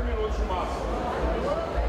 só. Mais 10 minutos máximo.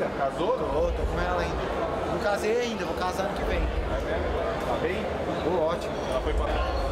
Ainda? Casou? Tô, tô com ela ainda. Não casei ainda, vou casar ano que vem. Tá bem? Tô ótimo. Ela foi pra...